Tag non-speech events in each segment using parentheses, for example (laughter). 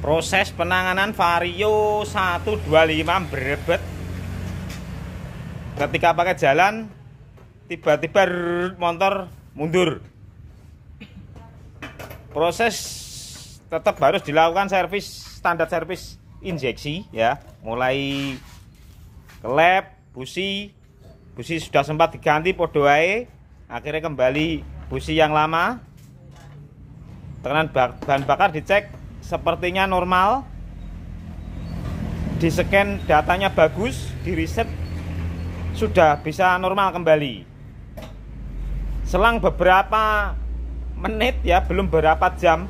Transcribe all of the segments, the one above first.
proses penanganan Vario 125 berebet ketika pakai jalan tiba-tiba motor mundur. Proses tetap harus dilakukan servis standar servis injeksi ya. Mulai kelep busi busi sudah sempat diganti podoai akhirnya kembali busi yang lama. Tekanan bahan bakar dicek sepertinya normal. Di scan datanya bagus di reset sudah bisa normal kembali. Selang beberapa menit ya belum berapa jam.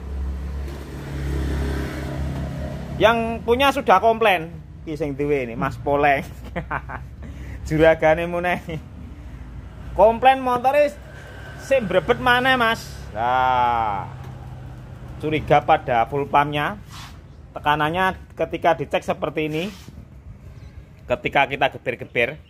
Yang punya sudah komplain kising duwe ini Mas Poleng (laughs) juragane muneh komplain motoris sing brebet mana Mas. Nah curiga pada full pumpnya tekanannya ketika dicek seperti ini ketika kita geber-geber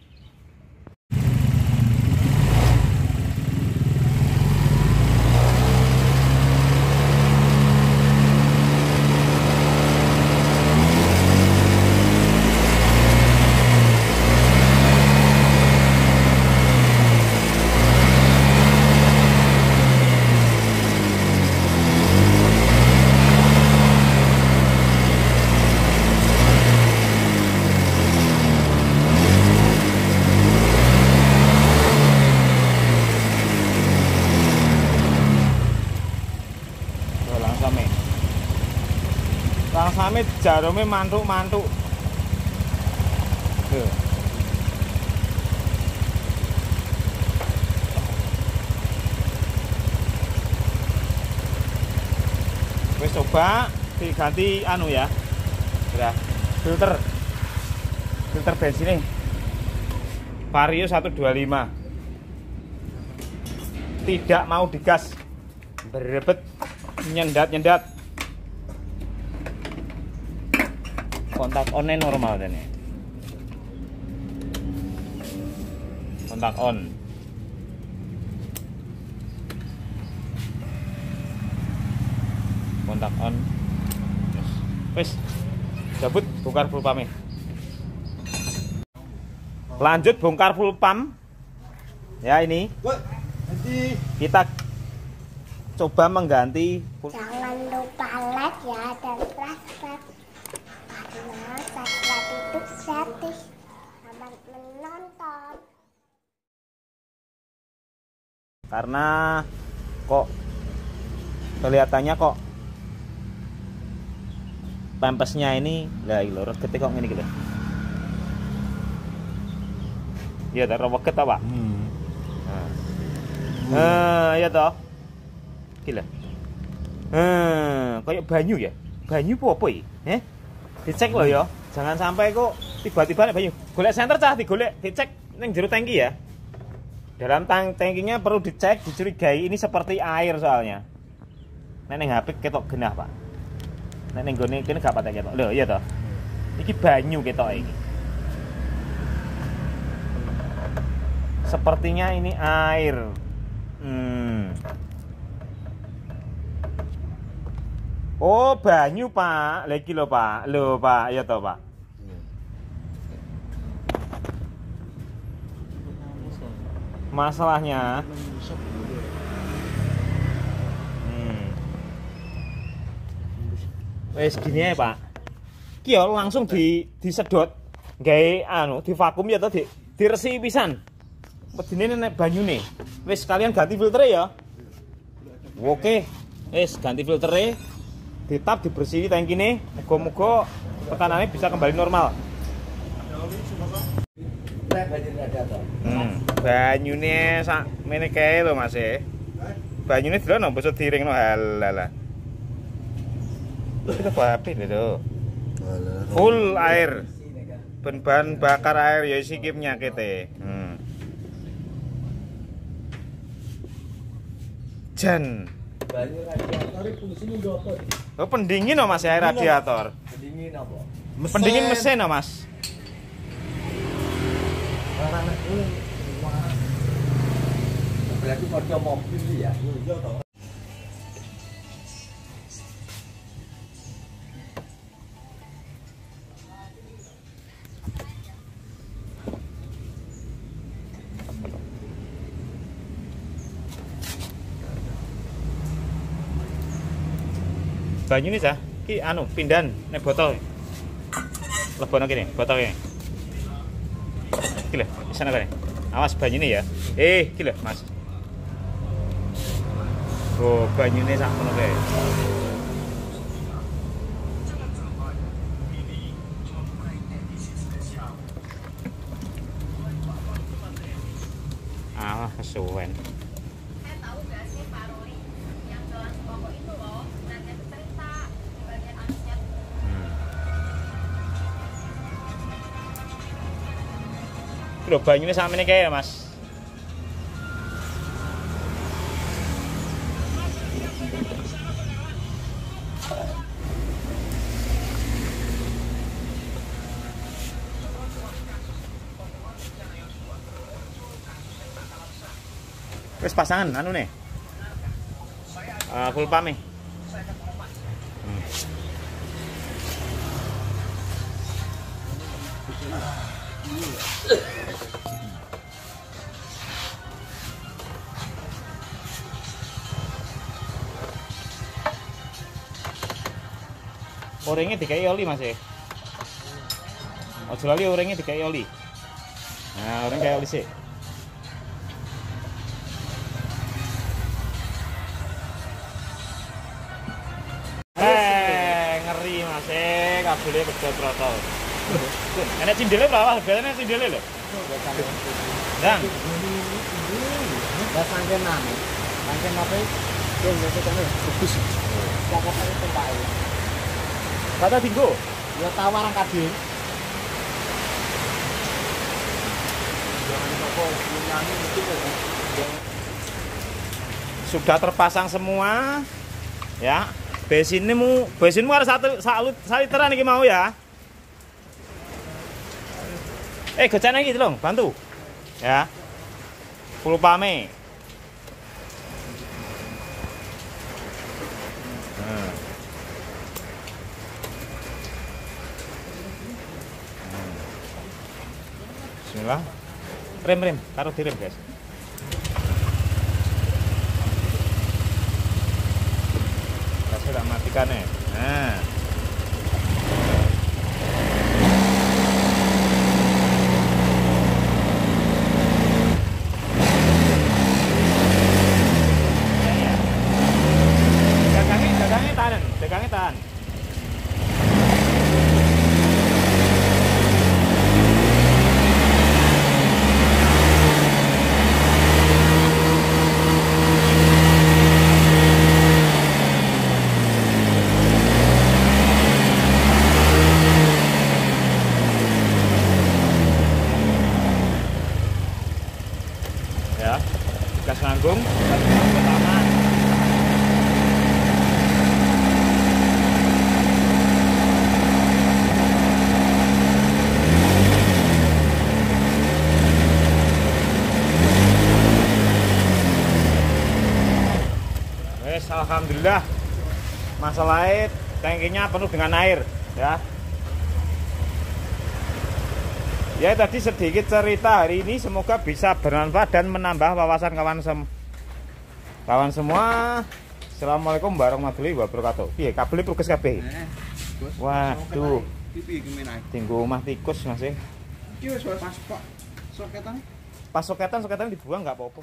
Rangsame jarome mantuk-mantuk. Lho. Wis coba diganti anu ya. Ya, filter. Filter bensin nih. Vario 125. Tidak mau digas. Berebet nyendat-nyendat. Kontak on normal ini kontak on. Kontak on. Wes cabut bongkar full pump lanjut bongkar full pump. Ya ini. Kita coba mengganti jangan lupa like ya dan subscribe karena subscribe itu gratis selamat menonton karena kok kelihatannya kok pempesnya ini lah lho regete kok ngene gitu iya ta reget apa Hmm. nah eh iya toh gila eh kayak banyu ya? Banyu apa apa iki? Eh dicek loh ya jangan sampai kok tiba-tiba nek banyu. Golek senter cah digolek dicek ning jero tangki ya. Dalam tang tangkinya perlu dicek dicurigai. Ini seperti air soalnya. Nek ning HP ketok genah pak. Nek ning gone kene gak patek ketok. Lho iya toh. Iki banyu ketok iki. Sepertinya ini air. Hmm. Oh banyu pak. Lagi lho pak. Lho pak. Iya toh pak. Masalahnya hmm. wes gini ya pak. Kyo langsung di disedot gawe anu di vakum ya tadi diresi pisan. Medine nek banyune. Wis kalian ganti filter ya. Oke. Wis ganti filter ditap dibersihi tangkine muga-muga tekanannya bisa kembali normal Hmm, banyune sak mene kae lho Mas e. Banyune delono bisa diringno halala. Kita bape lho. Full air. Ben bahan bakar air ya isi ki penyakite. Hmm. Jan. Banyu radiator fungsinya nggo apa? Oh, pendingin no Mas ya radiator. Pendingin apa? Pendingin mesin no Mas. Karena itu berarti mobil ya. Iya toh. Banyu nih cah ki anu pindahan nek botol. Lebono kene botol lho di sana kene. Awas banyu nih ya. Eh lho mas. Oh banyu nih sak ngono kae. Ah, kesuwen. Lho banyune samene kae ya, Mas. Wis pasangan anu nih. Uh, full pame. Hmm. Orangnya dikai oli mas ya. Ojo lali orangnya dikai oli. Nah, orang kayak oli sih. Eh, ngeri mas eh, kabelnya kedot protol. Enak cindele berapa? Harganya cindele lho. Dan, Ya sangkenan. Sangken apa? Yang biasa kan bagus. Jakarta itu Pak. kata tinggu. Ya tawaran kadin. Jangan apa nyanyi itu kan. Sudah terpasang semua. Ya. Besinmu, besinmu harus satu satu literan iki mau ya. Eh, gocane iki tolong, bantu. Ya. Full pame. Hmm. Hmm. Bismillah. Rem rem, taruh di rem, guys. Tak matikan nih. Nah. Tahan. Ya, gas nanggung, gas nanggung pertama. Wes, alhamdulillah. Masalahnya tangkinya penuh dengan air, ya. Ya tadi sedikit cerita hari ini semoga bisa bermanfaat dan menambah wawasan kawan sem kawan semua. Assalamualaikum warahmatullahi wabarakatuh. Piye kabel prokes kabeh. Waduh, tinggu omah tikus masih. Iki wis pas Pak. Soketan. Pas soketan soketan dibuang nggak apa-apa.